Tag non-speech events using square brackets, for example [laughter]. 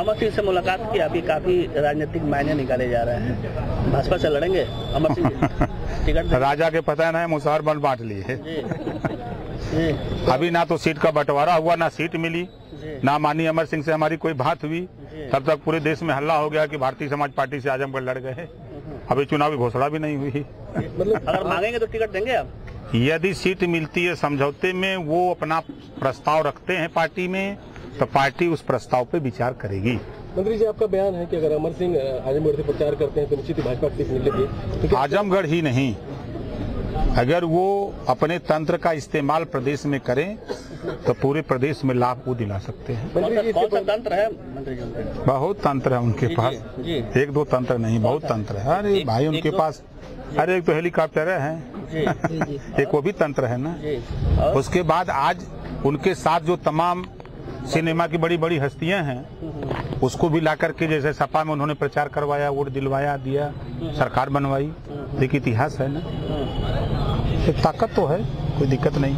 अमर सिंह से मुलाकात की अभी काफ़ी राजनीतिक मायने निकाले जा रहे हैं। भाजपा से लड़ेंगे अमर सिंह [laughs] टिकट राजा के पता है मुसहर बन बांट लिए। [laughs] अभी ना तो सीट का बंटवारा हुआ ना सीट मिली ना मानी अमर सिंह से हमारी कोई बात हुई। तब तक पूरे देश में हल्ला हो गया कि भारतीय समाज पार्टी से आजमगढ़ लड़ गए। अभी चुनावी घोषणा भी नहीं हुई। मतलब अगर मांगेंगे तो टिकट देंगे आप? यदि सीट मिलती है समझौते में वो अपना प्रस्ताव रखते हैं पार्टी में तो पार्टी उस प्रस्ताव पे विचार करेगी। मंत्री जी आपका बयान है कि अगर अमर सिंह आजमगढ़ से प्रचार करते हैं तो निश्चित ही भाजपा की सीट मिलेगी तो आजमगढ़ ही नहीं। अगर वो अपने तंत्र का इस्तेमाल प्रदेश में करें तो पूरे प्रदेश में लाभ वो दिला सकते हैं। कौन सा जी कौन इससे सा तंत्र है? मंत्री बहुत तंत्र है उनके पास। एक दो तंत्र नहीं बहुत तंत्र है। अरे भाई उनके पास अरे एक तो हेलीकॉप्टर है। जी [laughs] एक वो भी तंत्र है ना। उसके बाद आज उनके साथ जो तमाम सिनेमा की बड़ी बड़ी हस्तियाँ हैं। उसको भी ला करके जैसे सपा में उन्होंने प्रचार करवाया, वोट दिलवाया, दिया, सरकार बनवाई। एक इतिहास है ना। एक ताकत तो है, कोई दिक्कत नहीं।